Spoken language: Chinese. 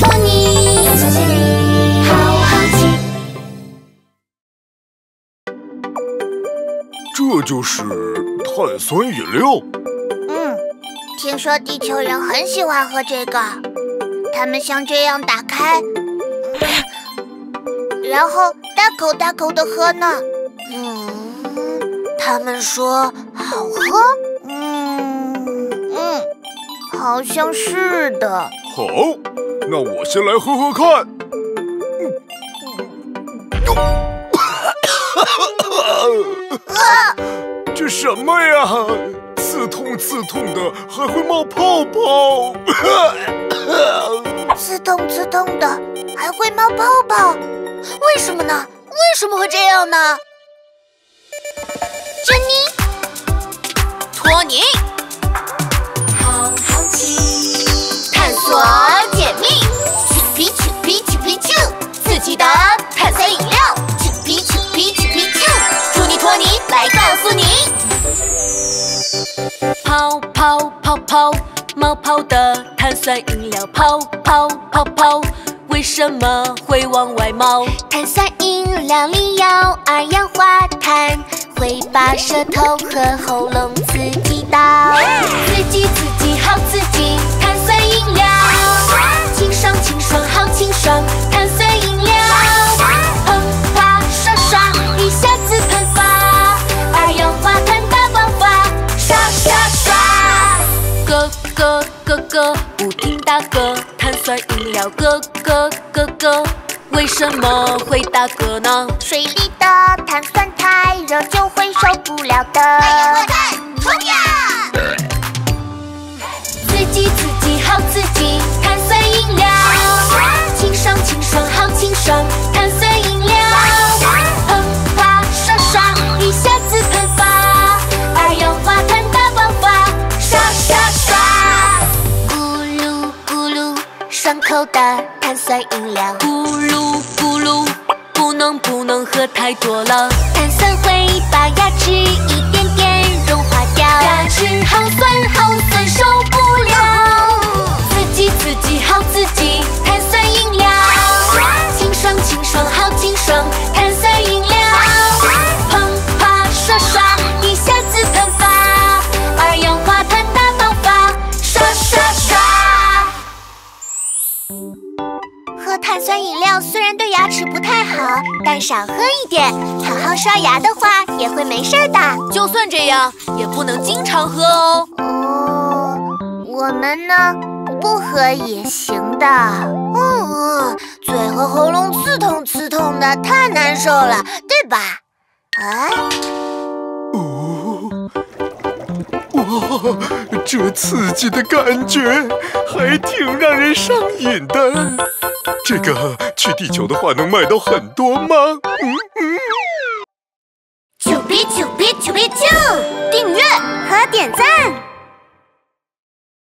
托尼，小精灵好好奇。这就是碳酸饮料。嗯，听说地球人很喜欢喝这个，他们像这样打开，然后大口大口的喝呢。嗯，他们说好喝。嗯嗯，好像是的。好，那我先来喝喝看。这什么呀？刺痛刺痛的，还会冒泡泡。刺痛刺痛的，还会冒泡泡，为什么呢？为什么会这样呢？珍妮，托尼，泡泡泡泡，冒泡的碳酸饮料，泡泡泡泡，为什么会往外冒？碳酸饮料里有二氧化碳，会把舌头和喉咙刺激到。刺激刺激好刺激，碳酸饮料，咯咯咯，不停打嗝，碳酸饮料哥哥哥哥，为什么会打嗝呢？水里的碳酸太热就会受不了的。碳酸饮料，咕噜咕噜，不能不能喝太多了。碳酸会把碳酸饮料虽然对牙齿不太好，但少喝一点，好好刷牙的话也会没事儿的。就算这样，也不能经常喝哦。哦，我们呢不喝也行的。嗯，嘴和喉咙刺痛刺痛的，太难受了，对吧？啊，哦，哇，这刺激的感觉还挺让人上瘾的。这个去地球的话，能买到很多吗？嗯嗯。啾比啾比啾比啾，订阅和点赞。